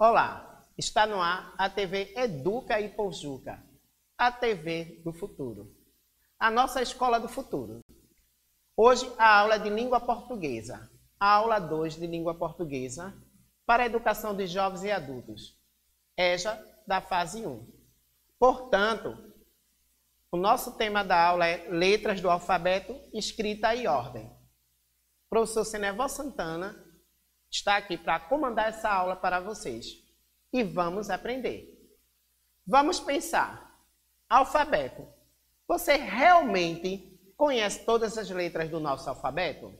Olá, está no ar a TV Educa e Poujuca, a TV do futuro, a nossa escola do futuro. Hoje a aula é de língua portuguesa, a aula 2 de língua portuguesa para a educação de jovens e adultos, EJA da fase 1. Portanto, o nosso tema da aula é letras do alfabeto, escrita e ordem. Professor Senevó Santana está aqui para comandar essa aula para vocês. E vamos aprender. Vamos pensar. Alfabeto. Você realmente conhece todas as letras do nosso alfabeto?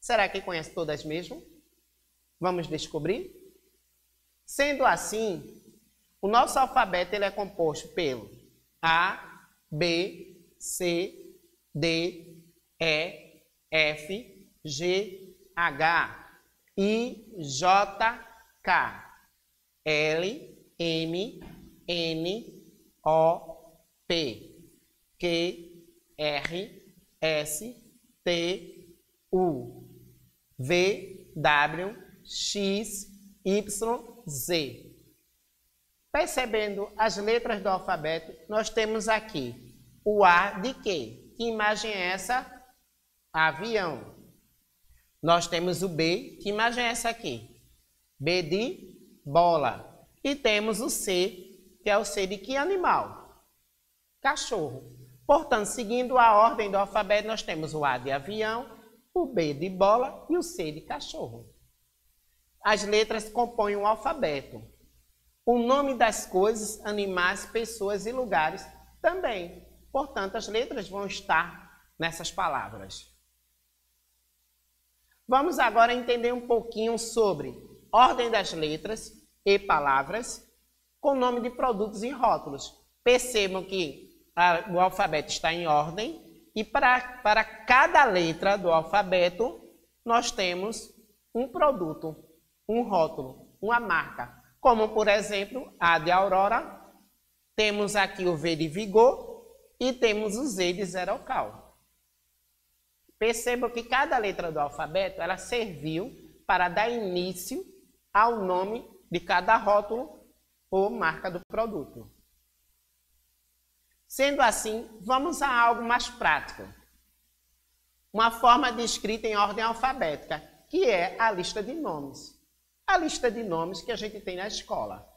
Será que conhece todas mesmo? Vamos descobrir? Sendo assim, o nosso alfabeto ele é composto pelo A, B, C, D, E, F, G, H, I, J, K, L, M, N, O, P, Q, R, S, T, U, V, W, X, Y, Z. Percebendo as letras do alfabeto, nós temos aqui o A de quê? Que imagem é essa? Avião. Nós temos o B, que imagem é essa aqui? B de bola. E temos o C, que é o C de que animal? Cachorro. Portanto, seguindo a ordem do alfabeto, nós temos o A de avião, o B de bola e o C de cachorro. As letras compõem o alfabeto. O nome das coisas, animais, pessoas e lugares também. Portanto, as letras vão estar nessas palavras. Vamos agora entender um pouquinho sobre ordem das letras e palavras com nome de produtos e rótulos. Percebam que a, o alfabeto está em ordem e para, para cada letra do alfabeto nós temos um produto, um rótulo, uma marca. Como, por exemplo, a de Aurora, temos aqui o V de Vigor e temos o Z de Zerocal. Percebam que cada letra do alfabeto ela serviu para dar início ao nome de cada rótulo ou marca do produto. Sendo assim, vamos a algo mais prático. Uma forma de escrita em ordem alfabética, que é a lista de nomes. A lista de nomes que a gente tem na escola.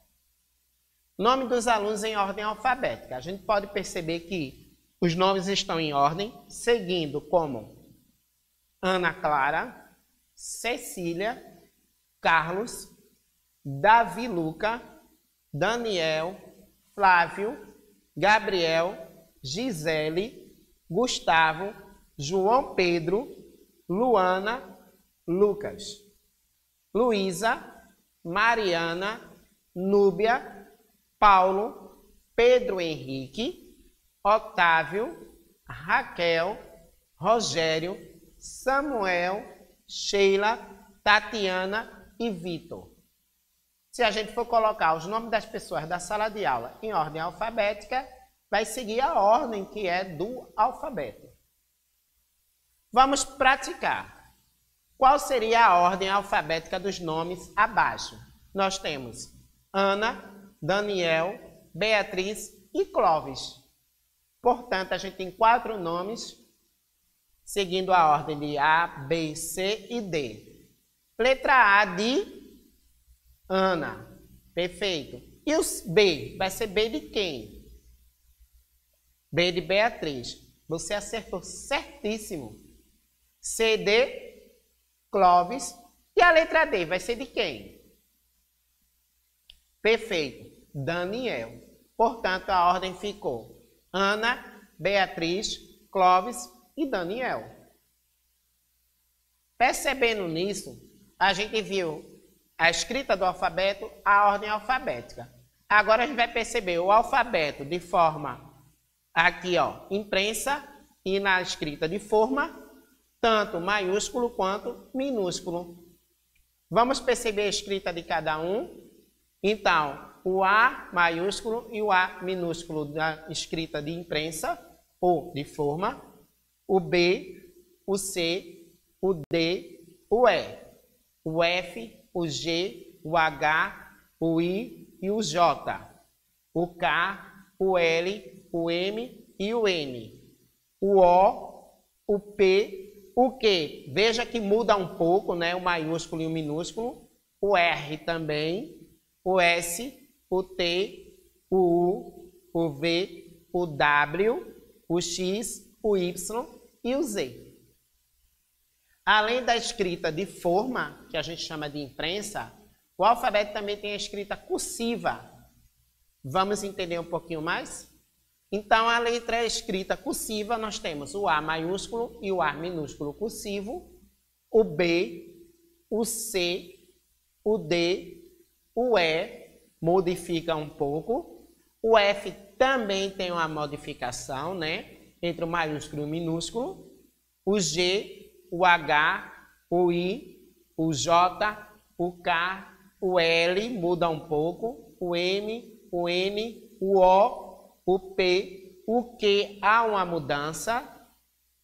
Nome dos alunos em ordem alfabética. A gente pode perceber que os nomes estão em ordem, seguindo como Ana Clara, Cecília, Carlos, Davi Luca, Daniel, Flávio, Gabriel, Gisele, Gustavo, João Pedro, Luana, Lucas, Luísa, Mariana, Núbia, Paulo, Pedro Henrique, Otávio, Raquel, Rogério, Samuel, Sheila, Tatiana e Vitor. Se a gente for colocar os nomes das pessoas da sala de aula em ordem alfabética, vai seguir a ordem que é do alfabeto. Vamos praticar. Qual seria a ordem alfabética dos nomes abaixo? Nós temos Ana, Daniel, Beatriz e Clóvis. Portanto, a gente tem quatro nomes seguindo a ordem de A, B, C e D. Letra A de Ana. Perfeito. E o B? Vai ser B de quem? B de Beatriz. Você acertou certíssimo. C de Clóvis. E a letra D vai ser de quem? Perfeito. Daniel. Portanto, a ordem ficou Ana, Beatriz, Clóvis e Daniel. Percebendo nisso, a gente viu a escrita do alfabeto, a ordem alfabética. Agora a gente vai perceber o alfabeto de forma aqui, ó, imprensa e na escrita de forma tanto maiúsculo quanto minúsculo. Vamos perceber a escrita de cada um? Então, o A maiúsculo e o A minúsculo da escrita de imprensa ou de forma o B, o C, o D, o E, o F, o G, o H, o I e o J. O K, o L, o M e o N. O O, o P, o Q. Veja que muda um pouco, né? O maiúsculo e o minúsculo. O R também. O S, o T, o U, o V, o W, o X, o Y e o Z. Além da escrita de forma, que a gente chama de imprensa, o alfabeto também tem a escrita cursiva. Vamos entender um pouquinho mais? Então, a letra escrita cursiva, nós temos o A maiúsculo e o A minúsculo cursivo, o B, o C, o D, o E, modifica um pouco, o F também tem uma modificação, né? Entre o maiúsculo e o minúsculo, o G, o H, o I, o J, o K, o L, muda um pouco, o M, o N, o O, o P, o Q, há uma mudança,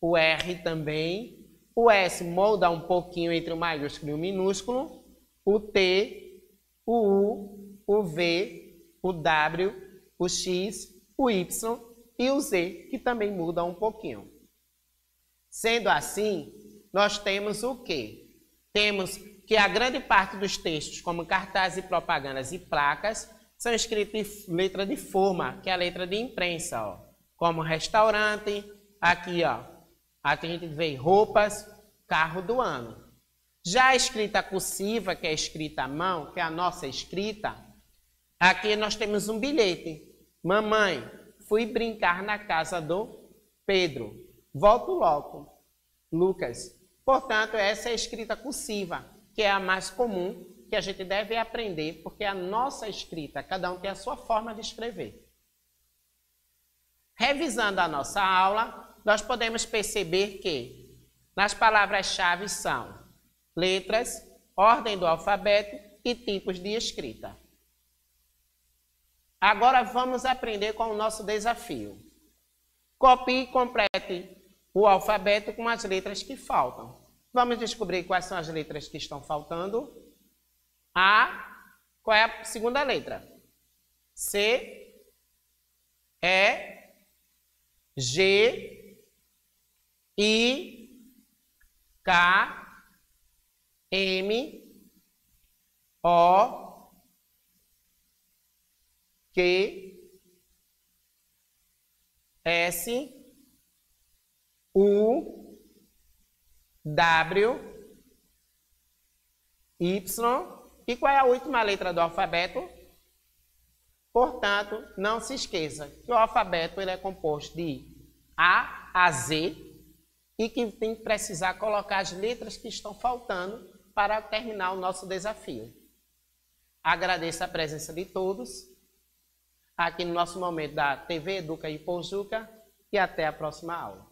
o R também, o S muda um pouquinho entre o maiúsculo e o minúsculo, o T, o U, o V, o W, o X, o Y e o Z, que também muda um pouquinho. Sendo assim, nós temos o quê? Temos que a grande parte dos textos, como cartazes e propagandas e placas, são escritos em letra de forma, que é a letra de imprensa, ó. como restaurante, aqui, ó. Aqui a gente vê roupas, carro do ano. Já a escrita cursiva, que é escrita à mão, que é a nossa escrita, aqui nós temos um bilhete. Mamãe, fui brincar na casa do Pedro. Volto logo. Lucas, Portanto, essa é a escrita cursiva, que é a mais comum que a gente deve aprender, porque a nossa escrita, cada um tem a sua forma de escrever. Revisando a nossa aula, nós podemos perceber que nas palavras-chave são letras, ordem do alfabeto e tipos de escrita. Agora vamos aprender com o nosso desafio. Copie e complete o alfabeto com as letras que faltam. Vamos descobrir quais são as letras que estão faltando. A. Qual é a segunda letra? C. E. G. I. K. M. O. Q. S. U, W, Y. E qual é a última letra do alfabeto? Portanto, não se esqueça que o alfabeto ele é composto de A a Z e que tem que precisar colocar as letras que estão faltando para terminar o nosso desafio. Agradeço a presença de todos aqui no nosso momento da TV Educa e Poujuca e até a próxima aula.